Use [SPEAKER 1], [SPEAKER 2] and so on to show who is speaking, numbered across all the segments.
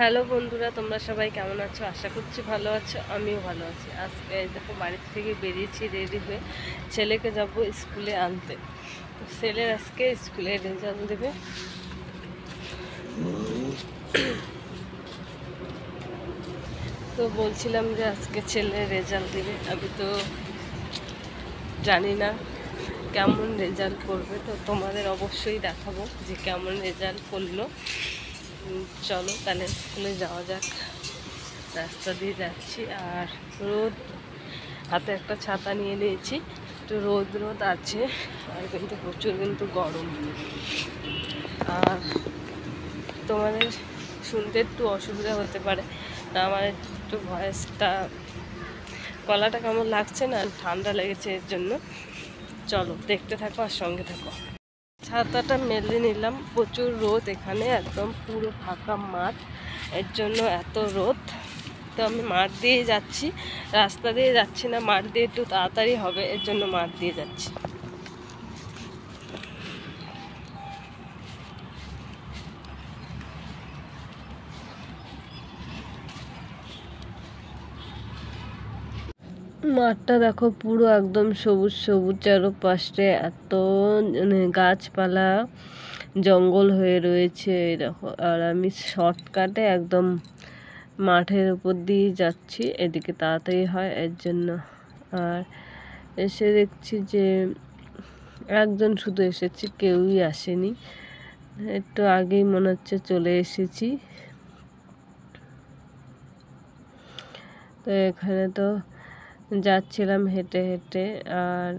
[SPEAKER 1] Hello বন্ধুরা, তোমরা সবাই কেমন আছো? আশা করছি ভালো আছো, আমিও ভালো আছি। আজকে দেখো বাড়ির থেকে বেরিয়েছি রেডি হয়ে ছেলেকে যাব স্কুলে আনতে। ছেলের আজকে স্কুলে রেজাল্ট দেবে। তো বলছিলাম যে আজকে ছেলে রেজাল্ট দেবে, আমি তো জানি না কেমন রেজাল্ট করবে, তো তোমাদের অবশ্যই দেখাবো যে কেমন রেজাল্ট করল। চলো তাহলে স্কুলে যাওয়া যাক। রাস্তা দিয়ে যাচ্ছি আর রোদ, হাতে একটা ছাতা নিয়ে নিয়েছি। একটু রোদ রোদ আছে, আর কিন্তু প্রচুর কিন্তু গরম। আর তোমাদের শুনতে একটু অসুবিধা হতে পারে আমার একটু ভয়েসটা, গলাটা কেমন লাগছে না? ঠান্ডা লেগেছে এর জন্য। চলো, দেখতে থাকো আর সঙ্গে থাকো। ছাতাটা মেলে নিলাম। প্রচুর রোদ এখানে, একদম পুরো ফাঁকা মাঠ। এর জন্য এত রোদ। তো আমি মাঠ দিয়ে যাচ্ছি। রাস্তা দিয়ে যাচ্ছি না, মাঠ দিয়ে একটু তাড়াতাড়ি হবে, এর জন্য মাঠ দিয়ে যাচ্ছি। মাঠটা দেখো পুরো একদম সবুজ সবুজ চারপাশে এত মানে গাছপালা, জঙ্গল হয়ে রয়েছে দেখো। আর আমি শর্টকাটে একদম মাঠের উপর দিয়ে যাচ্ছি, এদিকে তাড়াতাড়ি হয় এর জন্য। আর এসে দেখছি যে একজন শুধু এসেছি, কেউই আসেনি। একটু আগেই মনে হচ্ছে চলে এসেছি। তো এখানে তো যাচ্ছিলাম হেঁটে হেঁটে আর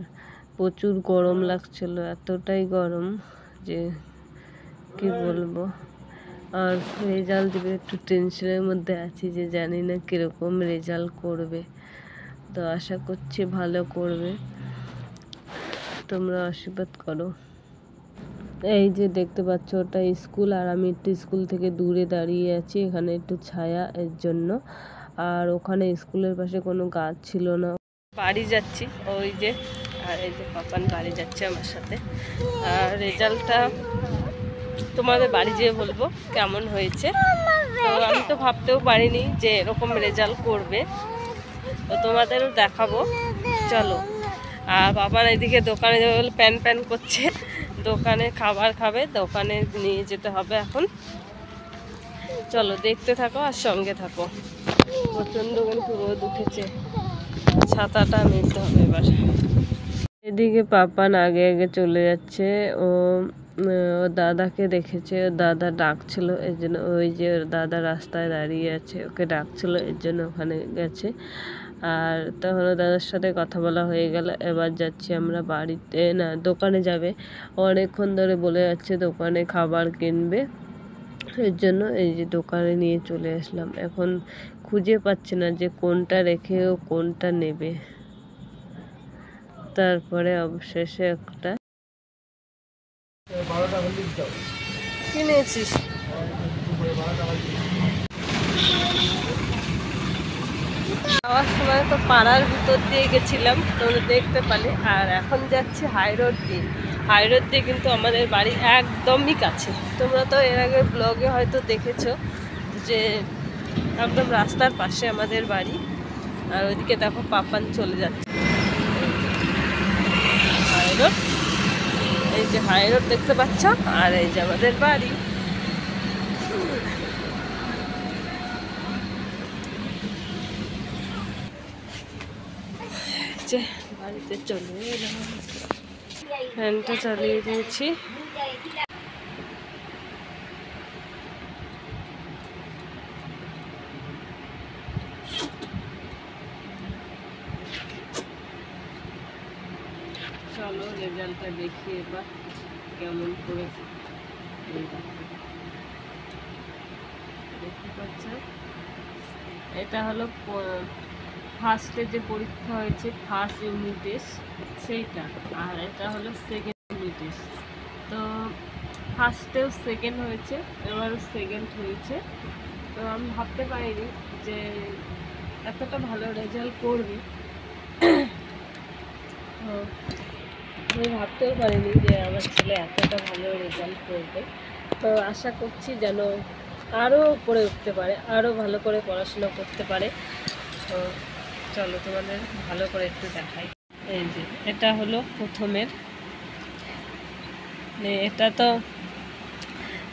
[SPEAKER 1] প্রচুর গরম লাগছিল, এতটাই গরম যে কি বলব? আর রেজাল্ট দেবে একটু টেনশনের মধ্যে আছি যে জানি না কীরকম রেজাল্ট করবে। তো আশা করছি ভালো করবে। তোমরা আশীর্বাদ করো। এই যে দেখতে পাচ্ছ, ওটা স্কুল আর আমি একটু স্কুল থেকে দূরে দাঁড়িয়ে আছি, এখানে একটু ছায়া এর জন্য। আর ওখানে স্কুলের পাশে কোনো গাছ ছিল না। বাড়ি যাচ্ছি, ওই যে, আর এই যে পাপান বাড়ি যাচ্ছে আমার সাথে। আর রেজাল্টটা, তোমাদের বাড়ি যেয়ে বলব কেমন হয়েছে। তো আমি তো ভাবতেও পারিনি যে এরকম রেজাল্ট করবে। তো তোমাদেরও দেখাবো। চলো। আর বাবার এদিকে দোকানে প্যান প্যান করছে। দোকানে খাবার খাবে, দোকানে নিয়ে যেতে হবে এখন। চলো, দেখতে থাকো আর সঙ্গে থাকো। প্রচণ্ড কিন্তু রোদ উঠেছে। ছাতাটা নিতে হবে এবার। এদিকে পাপান আগে আগে চলে যাচ্ছে। ও ও দাদাকে দেখেছে ও দাদা ডাকছিল, এর জন্য ওই যে ওর দাদা রাস্তায় দাঁড়িয়ে আছে, ওকে ডাকছিল, এর জন্য ওখানে গেছে। আর তখন দাদার সাথে কথা বলা হয়ে গেল, এবার যাচ্ছি আমরা বাড়িতে, না, দোকানে যাবে। অনেকক্ষণ ধরে বলে যাচ্ছে দোকানে খাবার কিনবে। এর জন্য এই যে দোকানে নিয়ে চলে আসলাম। এখন খুঁজে পাচ্ছি না যে কোনটা রেখে ও কোনটা নেবে। তারপরে অবশেষে একটা কিনেছিস সময় তো পাড়ার ভিতর দিয়ে গেছিলাম, তোমরা দেখতে পালে। আর এখন যাচ্ছি হাই রোড দিয়ে। হাই রোড দিয়ে কিন্তু আমাদের বাড়ি একদমই কাছে। তোমরা তো এর আগে ব্লগে হয়তো দেখেছ যে একদম রাস্তার পাশে আমাদের বাড়ি। আর ওইদিকে দেখো পাপান চলে যাচ্ছে। হাই রোড এই যে হাই রোড দেখতে পাচ্ছ? আর এই যে আমাদের বাড়ি। বাড়িতে চলে এলাম। ফ্যানটা চালিয়ে দিয়েছি। চলো রেজাল্টটা দেখি এবার কেমন করেছে দেখতে পাচ্ছ? এটা হলো ফার্স্টে যে পরীক্ষা হয়েছে ফার্স্ট ইউনিট টেস্ট সেইটা। আর এটা হলো সেকেন্ড ইউনিট টেস্ট তো ফার্স্টেও সেকেন্ড হয়েছে, এবারও সেকেন্ড হয়েছে। তো আমি ভাবতে পারিনি যে এতটা ভালো রেজাল্ট করবি। তো আমি ভাবতেও পারিনি যে আমার ছেলে এতটা ভালো রেজাল্ট করবে। তো আশা করছি যেন আরও উপরে উঠতে পারে, আরও ভালো করে পড়াশোনা করতে পারে। তো চলো তোমাদের ভালো করে একটু দেখাই। এই যে, এটা হলো প্রথমের। মানে এটা তো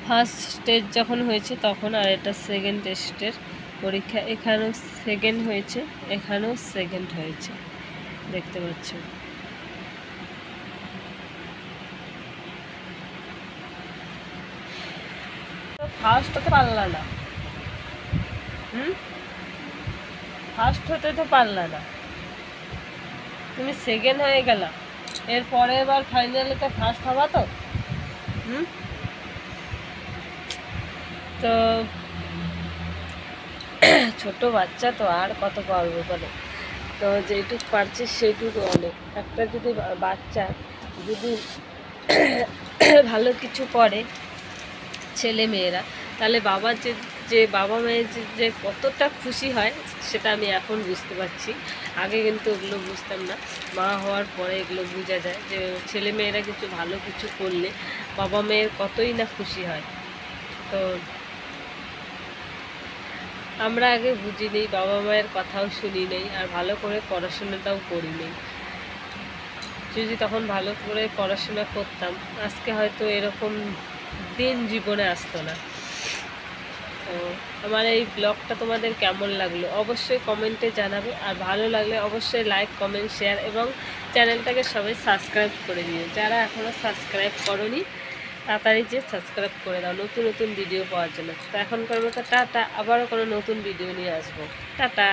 [SPEAKER 1] ফার্স্ট স্টেজ যখন হয়েছে তখন আর এটা সেকেন্ড টেস্টের পরীক্ষা। এখানেও সেকেন্ড হয়েছে, এখানেও সেকেন্ড হয়েছে। দেখতে পাচ্ছ? ফার্স্ট হতে পারলা না। হুম? ফার্স্ট হতে তো পারলা না। তুমি সেকেন্ড হয়ে গেলা। এরপরে এবার ফাইনালে তো ফার্স্ট হবা তো? হুম? তো ছোট বাচ্চা তো আর কত পারব বলে তো যেটুক পারছে সেইটুকু অনেক। একটা যদি বাচ্চা যদি ভালো কিছু করে ছেলে মেয়েরা, তাহলে বাবার যে যে বাবা মায়ের যে কতটা খুশি হয়, সেটা আমি এখন বুঝতে পারছি। আগে কিন্তু ওগুলো বুঝতাম না। মা হওয়ার পরে এগুলো বোঝা যায় যে ছেলে মেয়েরা কিছু ভালো কিছু করলে বাবা মায়ের কতই না খুশি হয়। তো আমরা আগে বুঝি নেই, বাবা মায়ের কথাও শুনি নেই, আর ভালো করে পড়াশোনাটাও করি নেই। যদি তখন ভালো করে পড়াশোনা করতাম, আজকে হয়তো এরকম দিন জীবনে আসতো না। তো আমার এই ব্লগটা তোমাদের কেমন লাগল? অবশ্যই কমেন্টে জানাবে। আর ভালো লাগলে অবশ্যই লাইক কমেন্ট শেয়ার এবং চ্যানেলটাকে সবাই সাবস্ক্রাইব করে দিও। যারা এখনও সাবস্ক্রাইব করনি, তাড়াতাড়ি যে সাবস্ক্রাইব করে দাও, নতুন নতুন ভিডিও পাওয়ার জন্য। তো এখনকার মতো টাটা। আবারও কোনো নতুন ভিডিও নিয়ে আসব। টাটা।